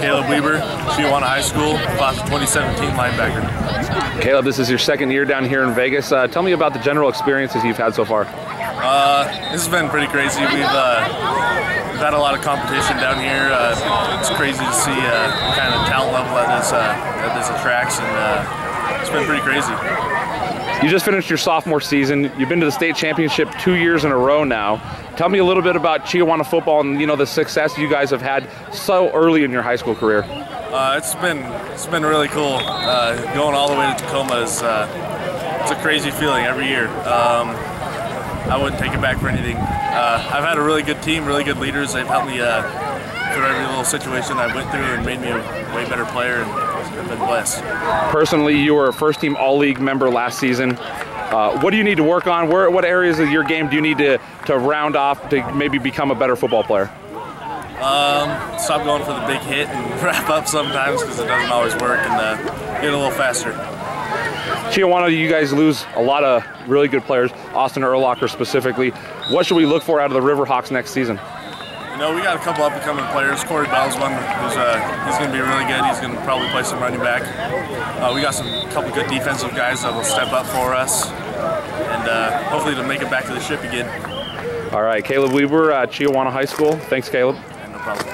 Caleb Weber, Chiawana High School, class of 2017 linebacker. Caleb, this is your second year down here in Vegas. Uh, tell me about the general experiences you've had so far. Uh, this has been pretty crazy. We've, uh, we've had a lot of competition down here. Uh, it's crazy to see uh, kind of talent level that this, uh, that this attracts, and uh, it's been pretty crazy. You just finished your sophomore season. You've been to the state championship two years in a row now. Tell me a little bit about Chiawana football and you know the success you guys have had so early in your high school career. Uh, it's been it's been really cool. Uh, going all the way to Tacoma is uh, it's a crazy feeling every year. Um, I wouldn't take it back for anything. Uh, I've had a really good team, really good leaders. They've helped me uh, through every little situation I went through and made me a way better player. And I've been blessed. Personally, you were a first team All League member last season. Uh, what do you need to work on? Where, what areas of your game do you need to, to round off to maybe become a better football player? Um, stop going for the big hit and wrap up sometimes because it doesn't always work and uh, get a little faster. Chiawana, you guys lose a lot of really good players, Austin Erlocker specifically. What should we look for out of the Riverhawks next season? You know, we got a couple up and coming players. Corey Bell's one who's uh, he's going to be really good. He's going to probably play some running back. Uh, we got some couple good defensive guys that will step up for us, hopefully to make it back to the ship again. All right, Caleb Weber, uh, Chiawana High School. Thanks, Caleb. No problem.